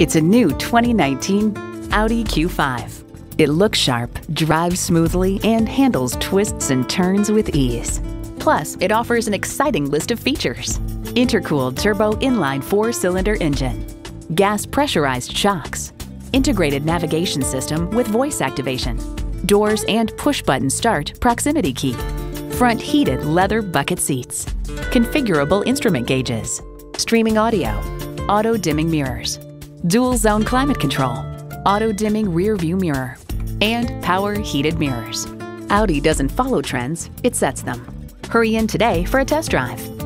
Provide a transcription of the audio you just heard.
It's a new 2019 Audi Q5. It looks sharp, drives smoothly, and handles twists and turns with ease. Plus, it offers an exciting list of features. Intercooled turbo inline four-cylinder engine, gas pressurized shocks, integrated navigation system with voice activation, doors and push-button start proximity key, front heated leather bucket seats, configurable instrument gauges, streaming audio, auto dimming mirrors, dual zone climate control, auto dimming rear view mirror, and power heated mirrors. Audi doesn't follow trends, it sets them. Hurry in today for a test drive.